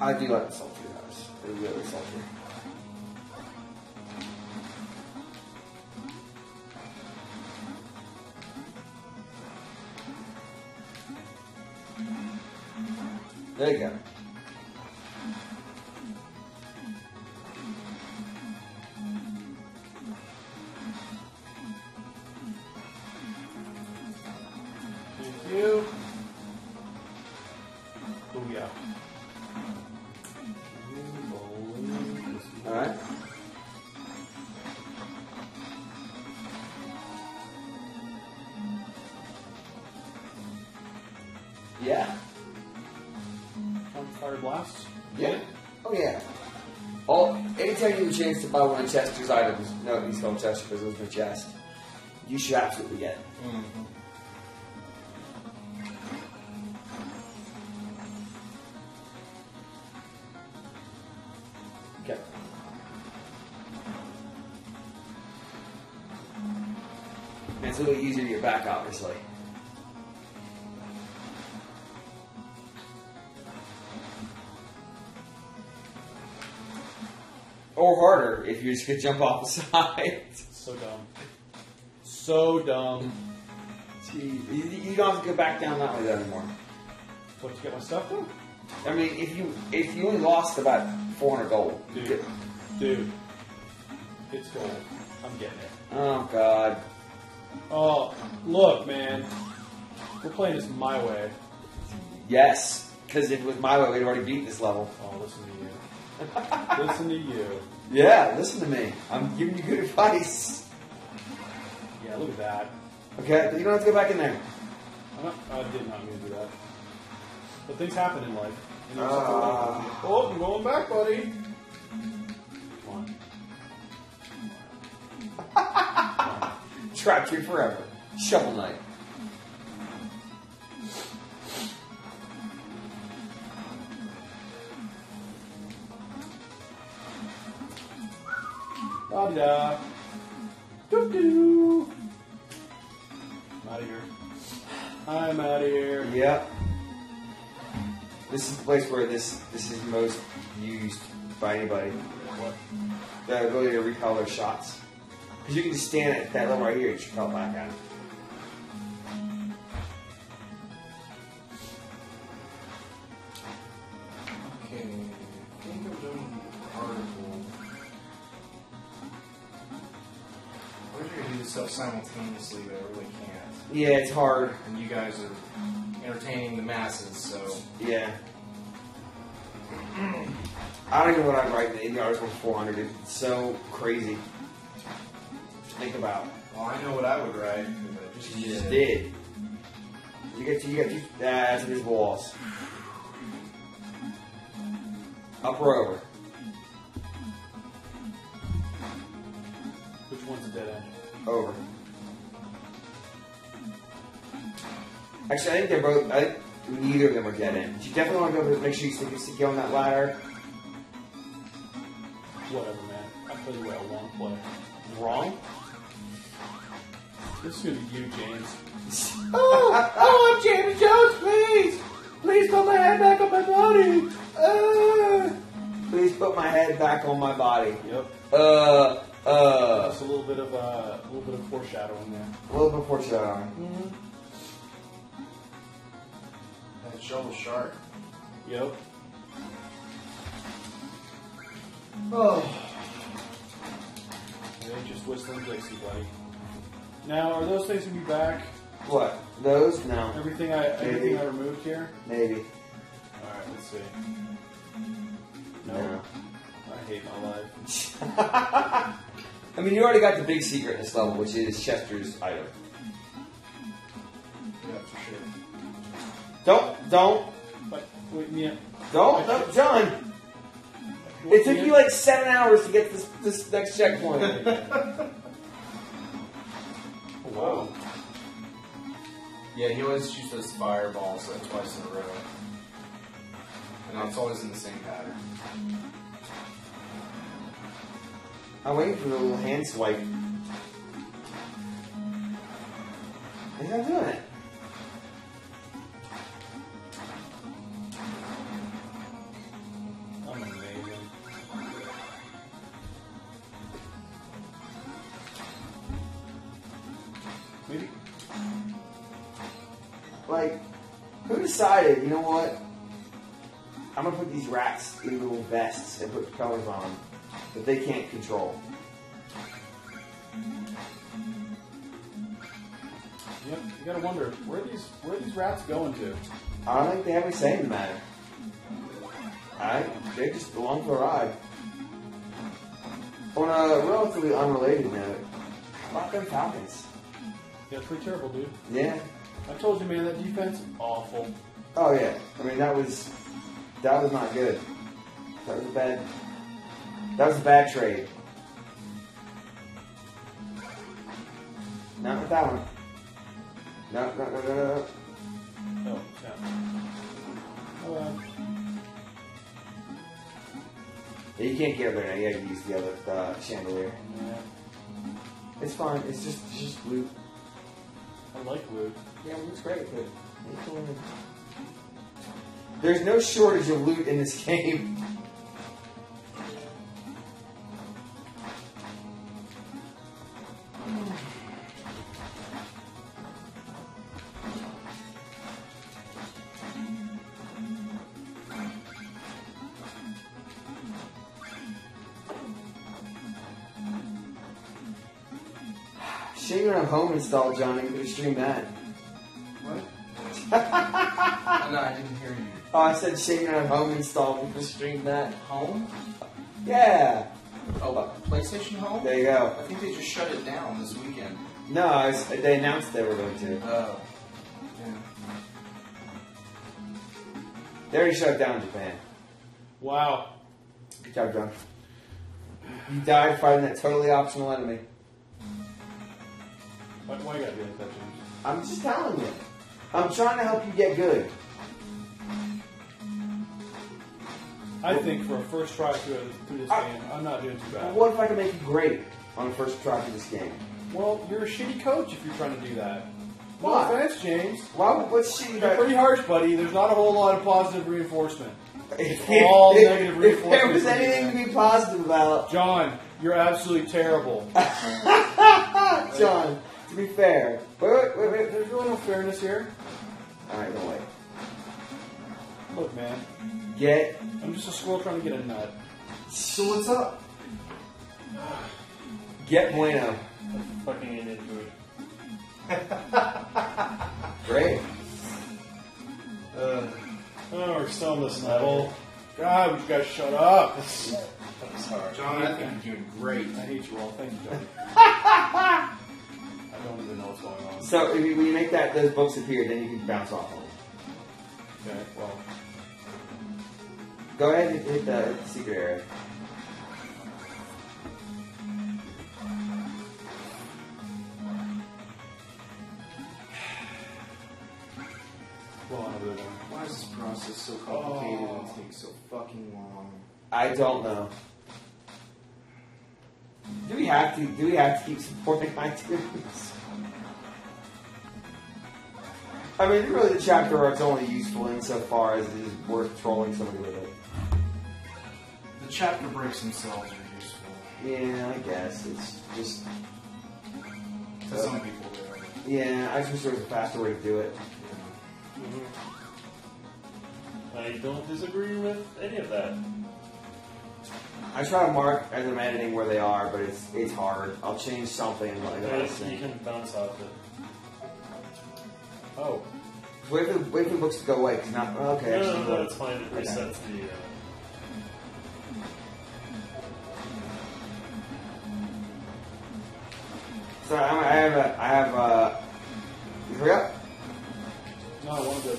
C: I do like the sultry eyes. They're really sultry.
A: Oh yeah.
C: Alright. Yeah.
A: Fire blast.
C: Yeah. Oh yeah. All anytime you have a chance to buy one of Chester's items, no, he's called Chester because it was my chest. You should absolutely get it. Okay. Could jump off the side.
A: So dumb. So dumb.
C: You, you don't have to go back down that way anymore.
A: What to get my stuff though?
C: I mean, if you if you only lost about 400 gold, you
A: Dude. Dude. It's gold. I'm getting it.
C: oh god,
A: Oh, look, man. We're playing this my way.
C: yes, because if it was my way, we'd already beat this level.
A: Oh, listen to you. Listen to you.
C: Yeah, listen to me. I'm giving you good advice.
A: Yeah, look at that.
C: Okay, but you don't have to go back in there.
A: I'm not, I did not mean to do that. But things happen in life. And
C: Ah.
A: to oh, I'm going back, buddy. Come on.
C: Trapped here forever. Shovel Knight.
A: Da da. Doo doo. I'm out of here. I'm out of here.
C: Yep. This is the place where this this is most used by anybody.
A: What?
C: The ability to recall their shots. Because you can just stand at that level right here and just call back at
B: simultaneously, but I really can't.
C: Yeah, it's hard.
B: And you guys are entertaining the masses, so
C: Yeah. I don't even know what I'm writing in the article 400. It's so crazy. to Think about.
B: well, I know what I would write. But I just
C: You
B: did.
C: just did. You get you get you. That's invisible walls. Up or over?
A: Which one's a dead end?
C: Over. Actually, I think they're both. I think neither of them are dead ends. You definitely want to go make sure you stick, stick on that ladder.
A: Whatever, man. I tell you what, I won't play. Wrong? This is gonna be you, James. oh, oh, I'm James Jones, please! Please put my head back on my body! Uh.
C: Please put my head back on my body.
A: Yep.
C: Uh, uh.
A: That's a little bit of uh, a little bit of foreshadowing there.
C: A little bit foreshadowing.
B: That shovel shark.
A: Yep.
B: Oh.
A: They just whistling Dixie, buddy. Now, are those things gonna be back?
C: What? Those? No.
A: Everything I everything I removed here.
C: Maybe.
A: All right, let's see. No,
C: No.
A: I hate my life.
C: I mean, you already got the big secret in this level, which is Chester's item. Don't, don't,
A: But wait, yeah.
C: don't, no, John. It took you like seven hours to get this this next checkpoint.
A: Oh, wow.
B: Yeah, he always shoots those fireballs like twice in a row. And it's always in the same pattern.
C: I'm waiting for the little hand swipe. He's not doing it. Rats in little vests and put colors on them that they can't control.
A: Yep. You gotta wonder where are these where are these rats going to?
C: I don't think they have any say in the matter. I they just belong for the ride. On a relatively unrelated note, about them Falcons?
A: Yeah, pretty terrible, dude.
C: Yeah.
A: I told you, man, that defense awful.
C: Oh yeah. I mean that was that was not good. That was a bad that was a bad trade. Not with that one. No, no, no, no, no.
A: Oh, yeah. Oh.
C: Yeah, you can't get up there now. You gotta use the other uh, chandelier.
A: Yeah.
C: It's fine. It's just it's just loot.
A: I like loot.
C: Yeah, loot's great, but there's no shortage of loot in this game. Shame you don't have home installed, Johnny. You could have streamed that.
B: Oh, I
C: said shame you don't home install. You could have streamed that.
B: Home?
C: Yeah.
B: Oh, what? PlayStation Home?
C: There you go.
B: I think they just shut it down this weekend.
C: No, I was, they announced they were going to.
B: Oh. Yeah.
C: They already shut it down in Japan.
A: Wow.
C: Good job, John. You died fighting that totally optional enemy.
A: Why, why you gotta be like that, James?
C: I'm just telling you. I'm trying to help you get good.
A: I think for a first try through, through this
C: I-
A: game, I'm not doing too
C: But
A: bad.
C: what if I can make you great on the first try through this game?
A: Well, you're a shitty coach if you're trying to do that. No
C: Why?
A: offense, James.
C: Why? What's shitty
A: You're pretty harsh, buddy. There's not a whole lot of positive reinforcement.
C: if,
A: all
C: if-
A: negative
C: if there
A: reinforcement
C: was
A: for you,
C: anything to be positive about,
A: John, you're absolutely terrible.
C: John, to be fair. Wait, wait, wait, wait.
A: There's really no fairness here.
C: Alright, no wait.
A: Look, man,
C: Get.
A: I'm just a squirrel trying to get a nut.
B: So what's up?
C: Get bueno.
E: Fucking into it.
C: Great.
B: Uh,
E: Oh, we're still on this level.
A: God, would you guys shut up?
E: That was hard.
B: John, I think you're doing great.
A: I hate you all. Thank you, John. I don't even know what's going on.
C: So if you, when you make that those books appear, then you can bounce off of them.
A: Okay, well,
C: Go ahead and hit the, secret area.
A: well, on over there.
B: Why is this process so complicated and takes so fucking long?
C: I don't know. Do we have to? Do we have to keep supporting iTunes? I mean, really, the chapter art's only useful insofar as it is worth trolling somebody with it.
B: The chapter breaks themselves are useful.
C: Yeah, I guess it's just.
B: To some people.
C: Yeah, I just wish there was a faster way to do it.
E: I don't disagree with any of that.
C: I try to mark as I'm editing where they are, but it's it's hard. I'll change something and like
E: Because
C: that.
E: you can bounce off it.
A: Oh,
C: Wait for the wait for the books to go away. Cause not okay.
E: No,
C: actually,
E: no, no,
C: look.
E: it's fine. It
C: Okay.
E: resets the. Uh,
C: So I'm, I have a, I have a. Hurry up.
A: no, I wanted to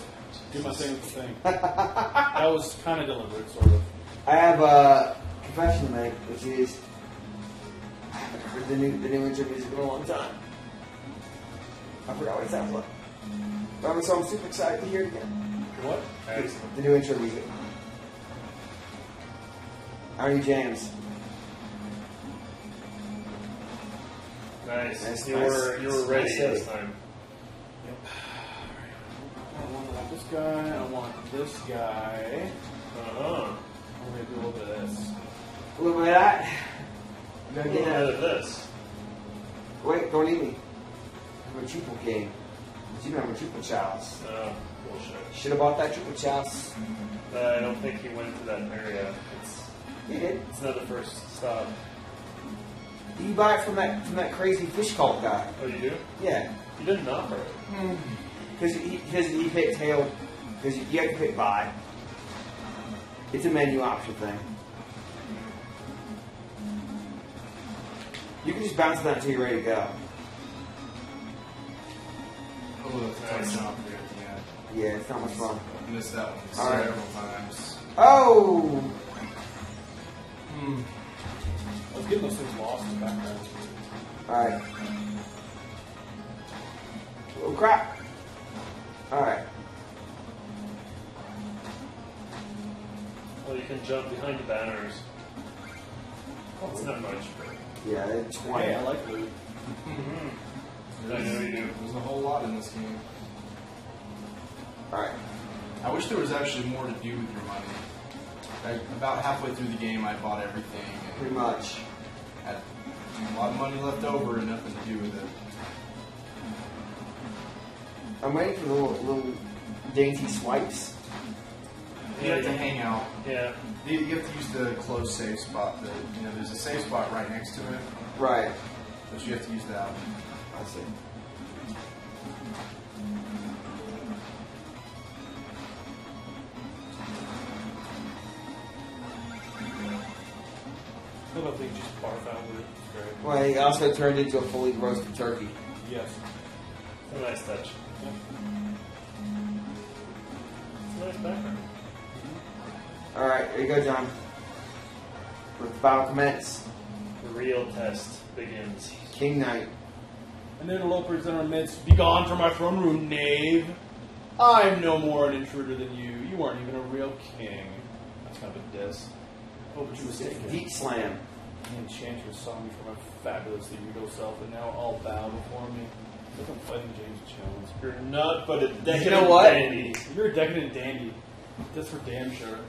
A: do my thing with the thing. that was kind of deliberate, sort of.
C: I have a confession to make, which is I haven't heard the new the new intro music in a long time. I forgot what it sounds like. But, so I'm super excited to hear it again.
A: What?
E: excellent.
C: The new intro music. Are you James.
E: Nice.
C: Nice,
E: you
C: nice.
E: were you were ready
C: Nice
E: this
C: save.
E: time.
A: I want, I want this guy. I want this guy.
E: Uh huh.
A: I'm gonna do a little bit of this.
C: A little bit of that. I'm gonna
E: little
C: get
E: bit of this.
C: Wait, don't eat me. I'm a Troupple King. You know I'm a Troupple Chalice.
E: Oh, bullshit.
C: Should have bought that Troupple Chalice.
E: Uh, I don't think he went to that area. It's
C: You did.
E: it's not the first stop.
C: You buy it from that from that crazy fish cult guy.
E: Oh, you do?
C: Yeah.
E: You didn't offer it.
C: Because he, because he picked tail. Because you, you have to pick buy. It's a menu option thing. You can just bounce that until you're ready to go.
B: Oh, that's touch off there at the end.
C: Yeah, it's not much fun.
B: I missed that one
C: All right.
B: several times.
C: Oh!
A: I was getting those things lost in the background.
C: Alright. Oh crap! Alright.
E: Well, you can jump behind the banners. It's not much.
C: Yeah, it's 20.
A: Hey, I like loot. Mm-hmm.
D: I know you do.
B: There's a whole lot in this game.
C: All right.
B: I wish there was actually more to do with your money. Like, about halfway through the game, I bought everything
C: Pretty much.
B: had a lot of money left over and nothing to do with it.
C: I'm waiting for the little, little dainty swipes.
B: You have to hang out.
D: Yeah.
B: You you have to use the closed save spot. That you know, there's a save spot right next to it,
C: Right.
B: but you have to use that.
C: I see.
A: I don't think just barf out with it. Great.
C: Well, he also turned into a fully roasted turkey.
A: Yes.
D: A nice touch. It's a nice background.
C: All right, here you go, John. Let the battle commence.
D: The real test begins.
C: King Knight.
A: An interloper's in our midst. Be gone from my throne room, knave. I'm no more an intruder than you. You aren't even a real king. That's kind of a diss. Oh, but you mistaken.
C: Deep slam.
A: The enchantress saw me for my fabulously regal self, and now all bow before me. Like I'm fighting James Jones.
D: You're not but a decadent
C: You know what?
D: dandy.
A: You're a decadent dandy. That's for damn sure.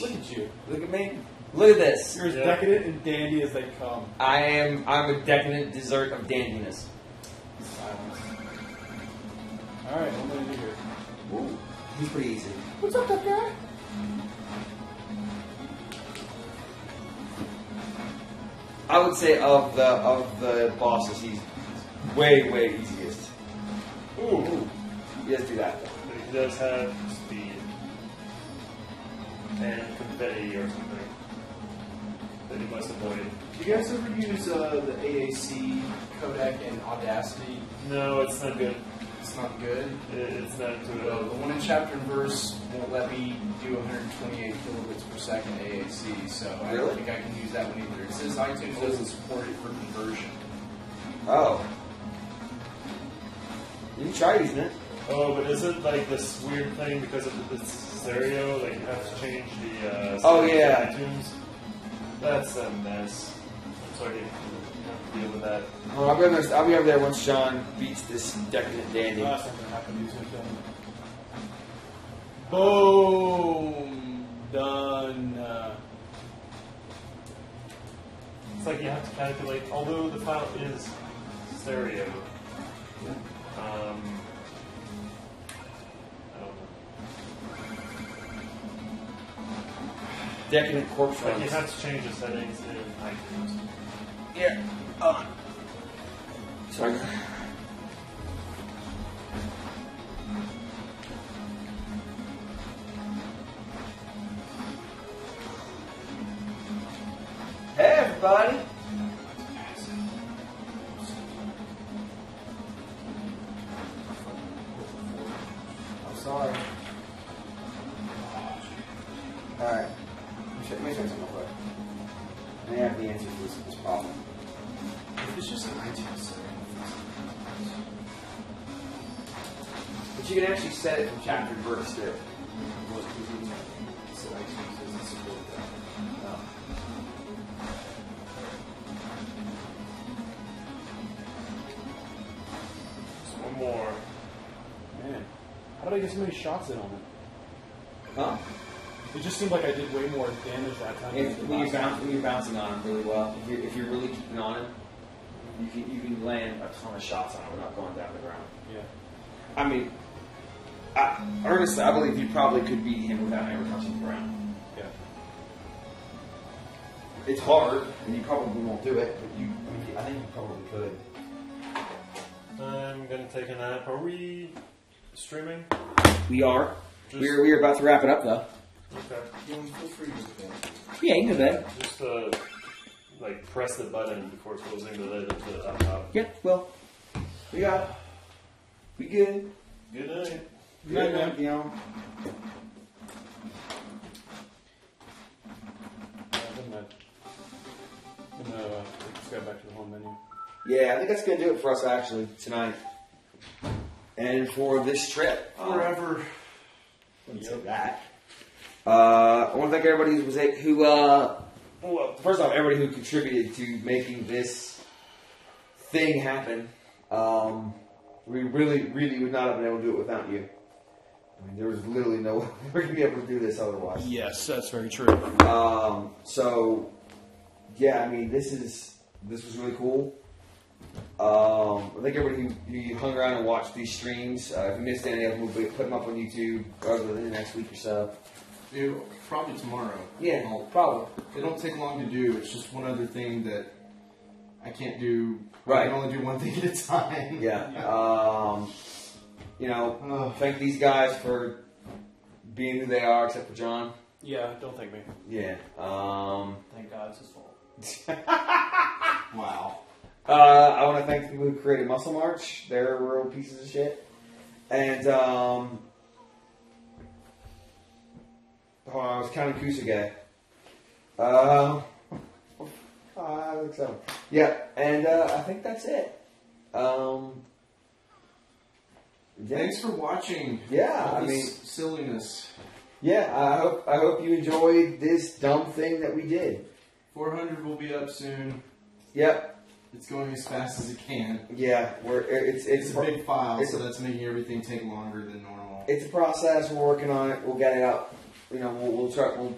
A: Look at you.
C: Look at me. Look at this.
A: You're as
D: Yeah.
A: decadent and dandy as they come.
C: I am. I'm a decadent dessert of dandiness.
A: Silence. All right, what am I gonna do here?
C: Ooh, he's pretty easy.
A: What's up, tough guy?
C: I would say of the of the bosses, he's way way easiest.
D: Ooh.
C: He does do that.
D: But he does have speed. And confetti or something. That he must avoid.
B: Do you guys ever use uh, the AAC codec in Audacity?
D: No, it's not good.
B: It's not good.
D: It's not
B: Well,
D: intuitive.
B: the one in chapter and verse won't let me do 128 kilobits per second AAC, so I
C: Really?
B: don't think I can use that one either. It says iTunes doesn't support it for conversion.
C: Oh. You can try using it.
D: Oh, but is it like this weird thing because of the stereo? Like you have to change the uh,
C: Oh, yeah.
D: iTunes? That's a mess. I'm sorry to have to deal with that.
C: Well, I'll be over there, I'll be over there once Sean beats this decadent dandy.
A: Last something happened. He's gonna kill him. Boom. Done. Uh,
D: It's like you have to calculate, although the file is stereo. Um, I don't know.
C: Decadent corpse
D: Like you have to change the settings in iTunes.
C: Yeah. Sorry. Hey, everybody. But you can actually set it from chapter and verse too.
B: so iTunes doesn't support that.
D: Just one more.
A: man, how did I get so many shots in on it?
C: Huh?
A: It just seemed like I did way more damage that time.
C: If, when, you're bounce, when you're bouncing on him really well, if you're, if you're really keeping on him, you can you can land a ton of shots on him without going down the ground.
A: Yeah.
C: I mean, I, honestly, I believe you probably could beat him without ever touching the ground.
A: Yeah.
C: It's hard, and you probably won't do it, but you, I, mean, I think you probably could.
D: I'm gonna take a nap. Are we streaming?
C: We are.
D: Just-
C: We're, we're about to wrap it up, though.
D: Okay.
B: Feel free to do.
C: Yeah, you can do that.
D: Just uh, like press the button before closing the lid of the laptop.
C: Yeah, well, we got it. We good.
D: Good night.
A: Good night, man.
C: You know.
A: Yeah, I'm gonna, I'm gonna uh, take this guy back to the home menu.
C: Yeah, I think that's gonna do it for us actually tonight, and for this trip.
B: Forever.
C: Wouldn't that. Uh, I want to thank everybody who was a, who. Uh, well, first off, everybody who contributed to making this thing happen. Um, we really, really would not have been able to do it without you. I mean, there was literally no way we're going to be able to do this otherwise.
B: Yes, that's very true.
C: Um, so, yeah, I mean, this is this was really cool. Um, I think everybody who, who hung around and watched these streams, uh, if you missed any of them, we'll put them up on YouTube over the next week or so.
B: Ew, probably tomorrow.
C: Yeah,
B: Well,
C: probably.
B: They don't take long to do. It's just one other thing that I can't do.
C: Right.
B: I can only do one thing at a time.
C: Yeah. Um, you know,
B: Ugh.
C: thank these guys for being who they are, except for John.
A: Yeah, don't thank me.
C: Yeah. Um,
A: Thank God it's his fault.
B: wow.
C: uh, I want to thank the people who created Muscle March. They're real pieces of shit. And um, oh, I was counting. Um, five, six, seven. Yeah, and uh, I think that's it. Um.
B: Thanks for watching.
C: Yeah, I
B: this
C: mean-
B: silliness.
C: Yeah, I hope I hope you enjoyed this dumb thing that we did.
B: 400 will be up soon.
C: Yep.
B: It's going as fast as it can.
C: Yeah, we're it's it's
B: It's a big file, so
C: a-
B: that's making everything take longer than normal.
C: it's a process. We're working on it. We'll get it up. You know, we'll, we'll try. We'll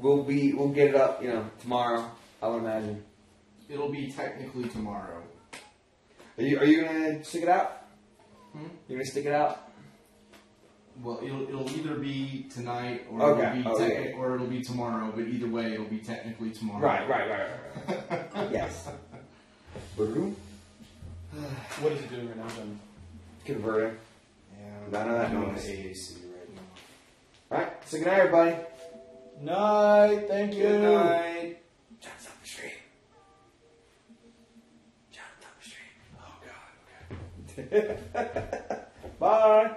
C: we'll be we'll get it up. You know, tomorrow. I would imagine.
B: It'll be technically tomorrow.
C: Are you are you gonna stick it out?
B: Hmm?
C: You're gonna stick it out?
B: Well, it'll, it'll either be tonight or
C: Okay.
B: it'll
C: Oh,
B: be
C: yeah.
B: techni- or it'll be tomorrow. But either way, it'll be technically tomorrow.
C: right, right, right. right. yes. Boom.
A: What is it doing right now, John?
C: Converting.
B: Yeah,
C: I know that
B: I'm doing
C: noise.
B: AAC right now.
C: All right. So good night, everybody.
A: Night. Thank you.
B: Good night.
C: John's on the stream. John's on the stream. Oh God. Okay. Bye.